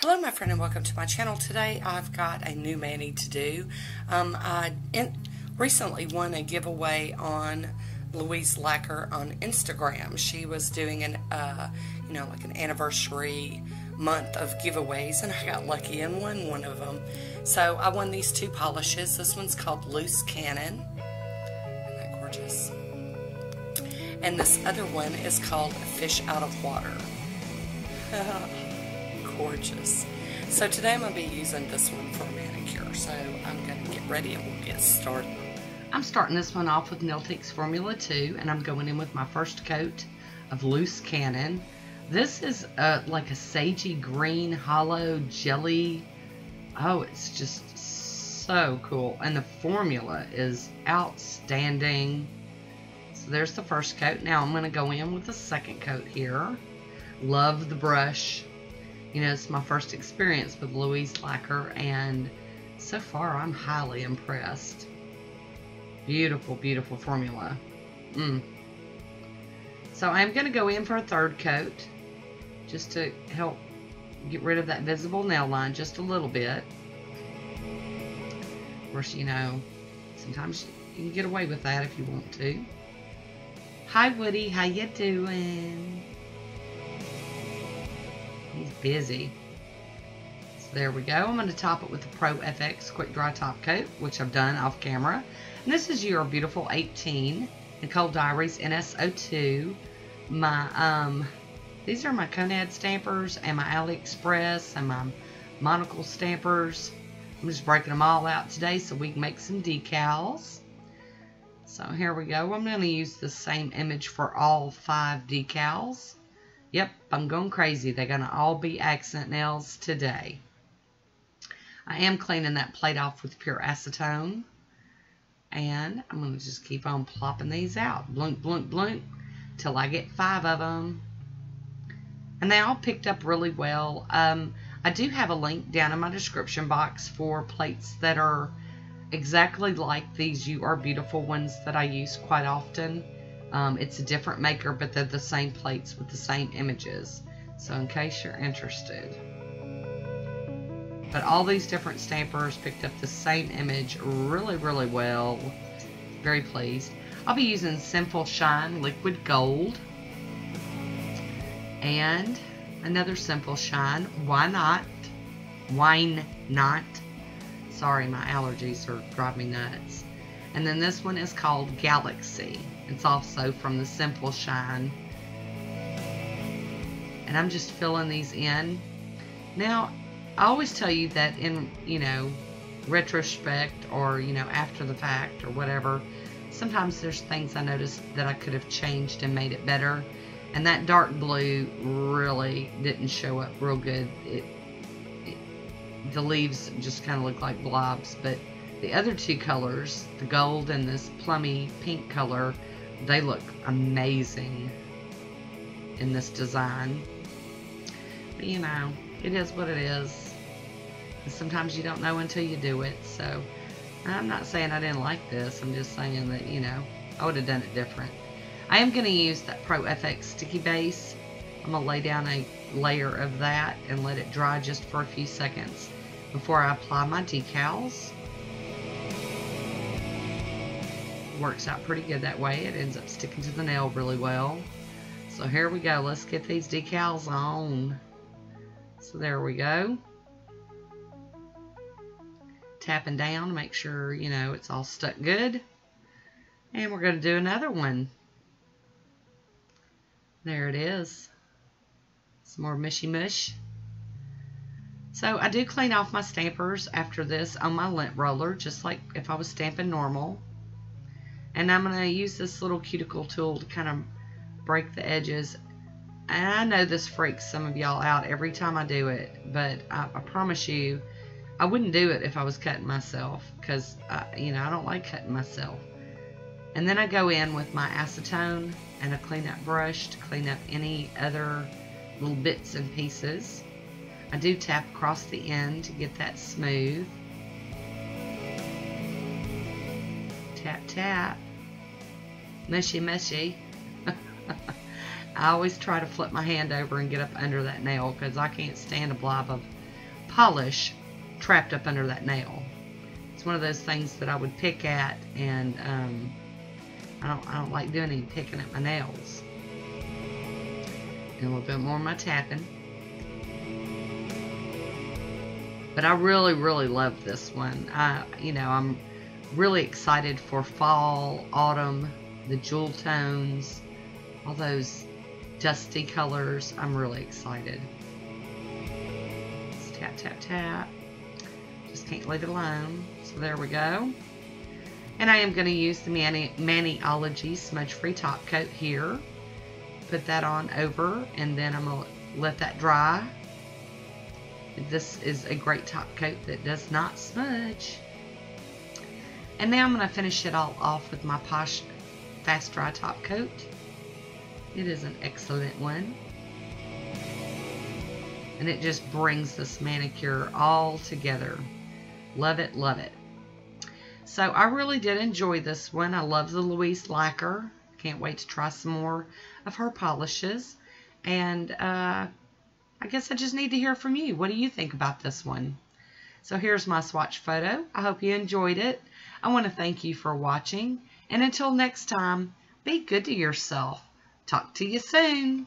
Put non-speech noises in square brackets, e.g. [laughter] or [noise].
Hello my friend and welcome to my channel. Today I've got a new mani to do. Um, I recently won a giveaway on Louise Lacquer on Instagram. She was doing an, uh, you know, like an anniversary month of giveaways and I got lucky and won one of them. So I won these two polishes. This one's called Loose Cannon. Isn't that gorgeous? And this other one is called Fish Out of Water. [laughs] gorgeous. So today I'm going to be using this one for a manicure. So I'm going to get ready and we'll get started. I'm starting this one off with Nail Tek's Formula 2 and I'm going in with my first coat of Loose Cannon. This is a, like a sagey green hollow jelly. Oh, it's just so cool. And the formula is outstanding. So there's the first coat. Now I'm going to go in with the second coat here. Love the brush. You know, it's my first experience with Louise Lacquer, and so far I'm highly impressed. Beautiful, beautiful formula. Mm. So I'm going to go in for a third coat, just to help get rid of that visible nail line just a little bit. Of course, you know, sometimes you can get away with that if you want to. Hi, Woody. How you doing? He's busy. So there we go. I'm going to top it with the Pro FX Quick Dry Top Coat, which I've done off camera. And this is your beautiful 18 Nicole Diaries NS02. My, um, these are my Konad stampers and my AliExpress and my monocle stampers. I'm just breaking them all out today so we can make some decals. So here we go. I'm going to use the same image for all five decals. Yep, I'm going crazy. They're going to all be accent nails today. I am cleaning that plate off with pure acetone. And I'm going to just keep on plopping these out. Blunk, blunk, blunk. Till I get five of them. And they all picked up really well. Um, I do have a link down in my description box for plates that are exactly like these You Are Beautiful ones that I use quite often. Um, it's a different maker, but they're the same plates with the same images. So in case you're interested. But all these different stampers picked up the same image really, really well. Very pleased. I'll be using Simple Shine Liquid Gold. And another Simple Shine. Why not? Wine not? Sorry, my allergies are driving me nuts. And then this one is called Galaxy. It's also from the Simple Shine. And I'm just filling these in. Now, I always tell you that in, you know, retrospect or, you know, after the fact or whatever, sometimes there's things I noticed that I could have changed and made it better. And that dark blue really didn't show up real good. It, it the leaves just kind of look like blobs, but the other two colors, the gold and this plummy pink color, they look amazing in this design. But, you know, it is what it is. And sometimes you don't know until you do it. So I'm not saying I didn't like this. I'm just saying that, you know, I would have done it different. I am going to use that Pro FX sticky base. I'm going to lay down a layer of that and let it dry just for a few seconds before I apply my decals. Works out pretty good that way. It ends up sticking to the nail really well. So here we go. Let's get these decals on. So there we go. Tapping down to make sure, you know, it's all stuck good. And we're going to do another one. There it is. Some more mushy mush. So I do clean off my stampers after this on my lint roller, just like if I was stamping normal. And I'm going to use this little cuticle tool to kind of break the edges. And I know this freaks some of y'all out every time I do it, but I, I, promise you, I wouldn't do it if I was cutting myself because, you know, I don't like cutting myself. And then I go in with my acetone and a cleanup brush to clean up any other little bits and pieces. I do tap across the end to get that smooth. Tap, tap mushy mushy. [laughs] I always try to flip my hand over and get up under that nail because I can't stand a blob of polish trapped up under that nail. It's one of those things that I would pick at and um, I don't, I don't like doing any picking at my nails. And a little bit more of my tapping. But I really, really love this one. I, you know, I'm really excited for fall, autumn, the jewel tones, all those dusty colors. I'm really excited. Just tap, tap, tap. Just can't leave it alone. So there we go. And I am going to use the Mani Maniology Smudge Free Top Coat here. Put that on over and then I'm going to let that dry. This is a great top coat that does not smudge. And now I'm going to finish it all off with my Posh Fast Dry Top Coat. It is an excellent one. And it just brings this manicure all together. Love it, love it. So I really did enjoy this one. I love the Louise lacquer. Can't wait to try some more of her polishes. And uh, I guess I just need to hear from you. What do you think about this one? So here's my swatch photo. I hope you enjoyed it. I want to thank you for watching. And until next time, be good to yourself. Talk to you soon.